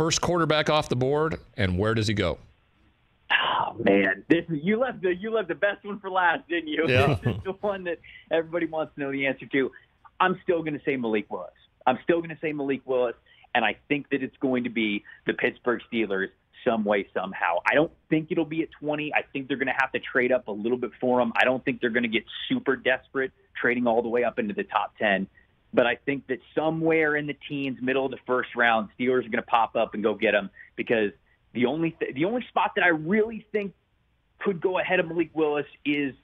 First quarterback off the board, and where does he go? Oh man, this is you left the you left the best one for last, didn't you? Yeah. This is the one that everybody wants to know the answer to. I'm still going to say Malik Willis. I'm still going to say Malik Willis, and I think that it's going to be the Pittsburgh Steelers some way somehow. I don't think it'll be at 20. I think they're going to have to trade up a little bit for him. I don't think they're going to get super desperate trading all the way up into the top 10. But I think that somewhere in the teens, middle of the first round, Steelers are going to pop up and go get him because the only th- the only spot that I really think could go ahead of Malik Willis is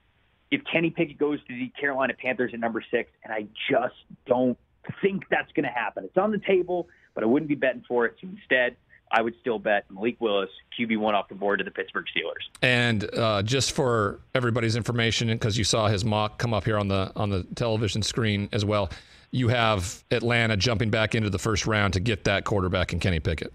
if Kenny Pickett goes to the Carolina Panthers at number six, and I just don't think that's going to happen. It's on the table, but I wouldn't be betting for it. So instead, I would still bet Malik Willis, QB one off the board to the Pittsburgh Steelers. And uh, just for everybody's information, because you saw his mock come up here on the on the television screen as well, you have Atlanta jumping back into the first round to get that quarterback in Kenny Pickett.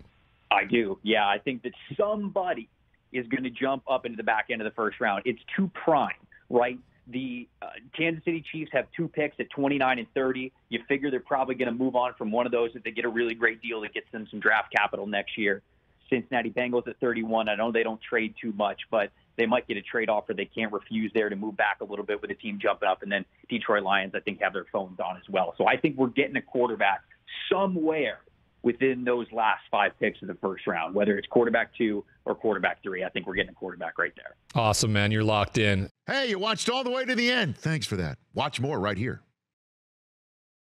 I do. Yeah, I think that somebody is going to jump up into the back end of the first round. It's too prime, right? The uh, Kansas City Chiefs have two picks at 29 and 30. You figure they're probably going to move on from one of those if they get a really great deal that gets them some draft capital next year. Cincinnati Bengals at 31. I know they don't trade too much, but they might get a trade offer they can't refuse there to move back a little bit with the team jumping up. And then Detroit Lions, I think, have their phones on as well. So I think we're getting a quarterback somewhere within those last five picks of the first round, whether it's quarterback two or quarterback three. I think we're getting a quarterback right there. Awesome, man. You're locked in. Hey, you watched all the way to the end. Thanks for that. Watch more right here.